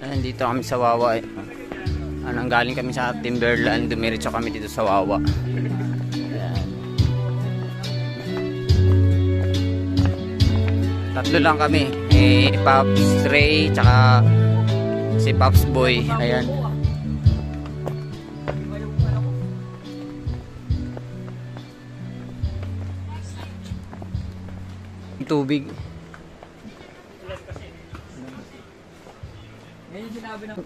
Nandito kami sa Wawa eh. Anong galing kami sa Timberland, dumiretso kami dito sa Wawa. Ayan. Tatlo lang kami. Eh, Pops Ray, tsaka si Pops Boy. Ayan. Tubig. Ngayon sinabi ng...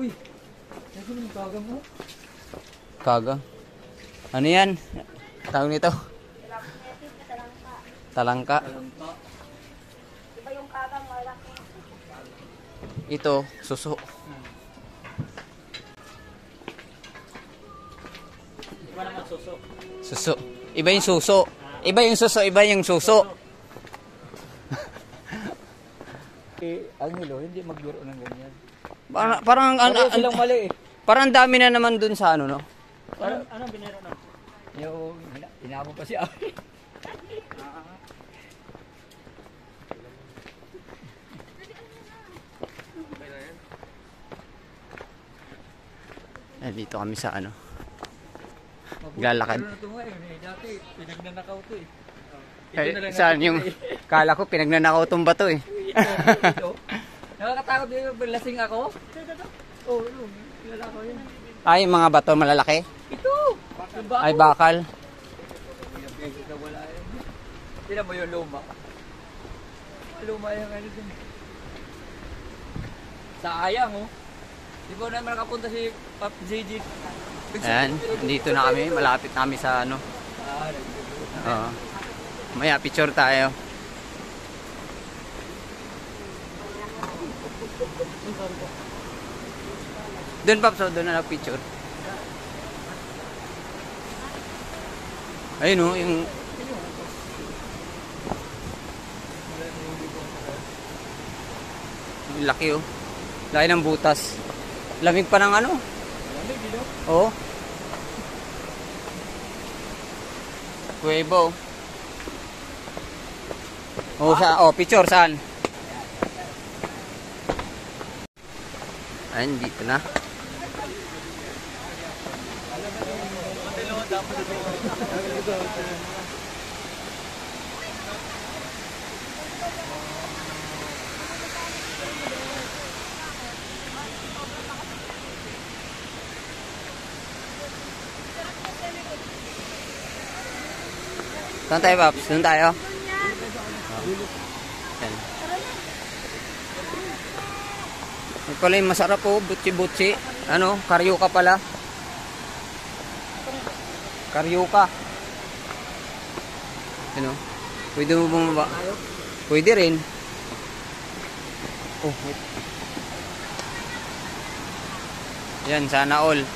Uy! Kasi yung kaga mo? Kaga. Ano yan? Tawag nito? Talangka. Iba yung kagang malaki. Ito, suso. Iba naman suso. Suso. Iba yung suso. Iba yung suso, iba yung suso. Eh, ang nilo, hindi magbiro ng ganyan. Parang, parang, ano, Ano silang mali eh. parang dami na naman dun sa ano, no? Ano, ano biniro na? Yung, hina- hinabo pa siya. Eh, dito kami sa ano. Lalakad. Na ito ngayon eh, dati, pinagnanakaw to eh. Ito Eh, na lang saan natin yung, eh. kala ko pinagnanakaw tong bato eh. Ito, ito. Nakakatakot din yung lasing ako. Oh, yun. Kilala ko yun. Ay, mga bato malalaki. Ito! Ay, bakal. Tignan mo yung luma. Luma yung ano dun. Sayang oh. Di ba naman nakapunta si Pap JJ? Ayan, dito na kami. Malapit na kami sa ano. Ah, Oo. Maya, picture tayo. Doon, Paps. oh, Doon na picture. Ayun oh, yung... Yung laki oh. Laki ng butas. Lamig pa ng ano. Oo. Kuwebo. Oh, sa oh, picture saan? Ayun, dito na. Saan tayo, Paps? Doon tayo? Yan. Ito pala yung masarap po, butsi-butsi. Ano, karyuka pala. Karyuka. Ano? Pwede mo bumaba? Pwede rin. Oh, wait. Yan, sana all.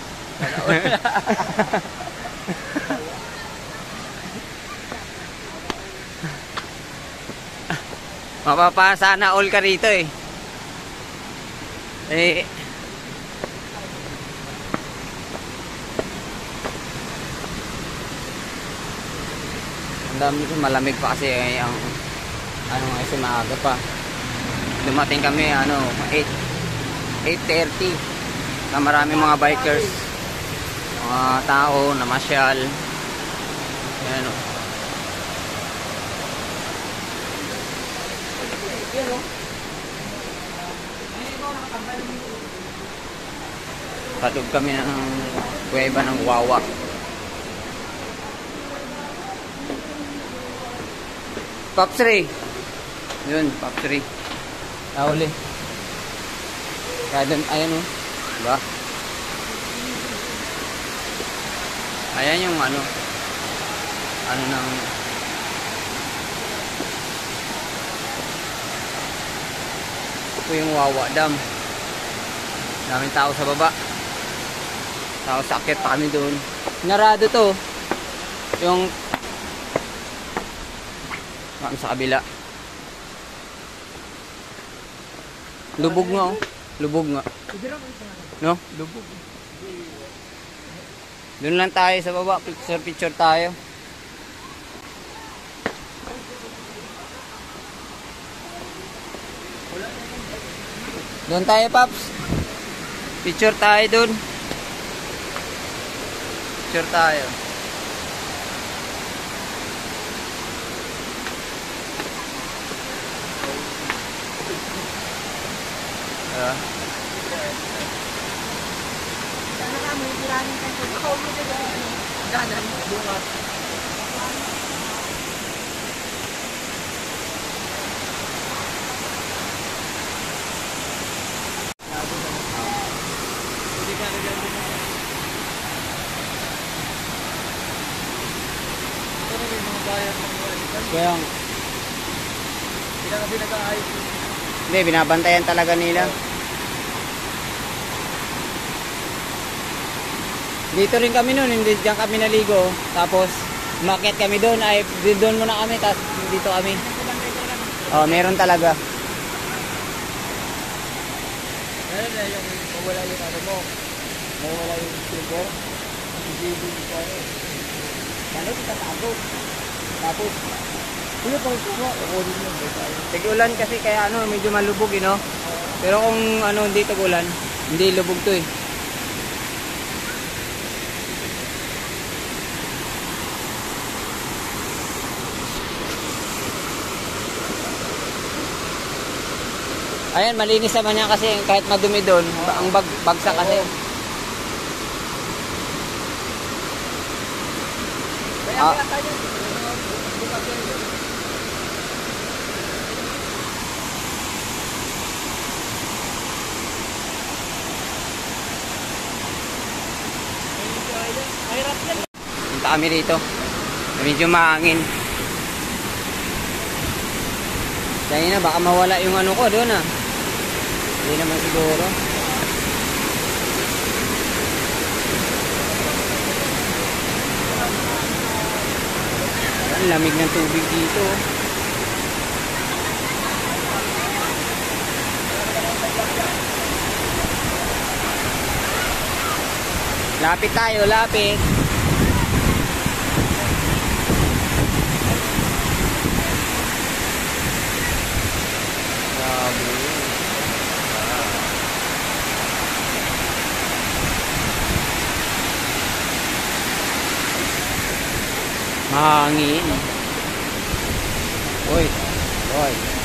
Mapapasana all ka rito eh. Eh. Dami ko malamig pa kasi eh, ang ano kasi maaga pa. Dumating kami ano 8 8:30 na marami mga bikers mga tao na masyal. Ayan o. Patog kami ng kuweba ng Wawa. Pops Ray. Yun, Pops Ray. Nahuli. Kaya ayan o. Diba? Ayan yung ano. Ano ng... Ito yung Wawa Dam. Daming tao sa baba. Tao sa akit pa kami doon. Narado to. Yung kami sa kabila. Lubog nga oh. Lubog nga. No? Lubog. Doon lang tayo sa baba. Picture picture tayo. Doon tayo, Paps. Picture tayo doon. Picture tayo. Ah. Sana ka mo, kiranin ka sa Ako mo dito. Danan, bunga. Hindi ka rin yan. Ito na yung mga bayan ng mga ikan. Kaya, na kasi nag-aayos. hindi, binabantayan talaga nila. Dito rin kami noon, hindi diyan kami naligo. Tapos, umakyat kami doon, ay doon muna kami, tapos dito kami. Oh, meron talaga. Meron na yung mawala yung ano mo. Mawala yung silver. Hindi ko ano. Ano itatago. Tapos, Kuya, pag kuma, kukunin mo. Tag-ulan kasi kaya ano, medyo malubog, eh, no? Pero kung ano, hindi tag-ulan, hindi lubog to eh. Ayan, malinis naman yan kasi kahit madumi doon, ang bag, bagsak kasi. Kaya Ah. kaya tayo. Bukas yun. Mahirap yan. Kami rito. Medyo mahangin. Dahil na, baka mawala yung ano ko doon ah. Hindi naman siguro. Ang lamig ng tubig dito. oh. Lapit tayo, lapit. Grabe yun. Mahangin. Uy, uy.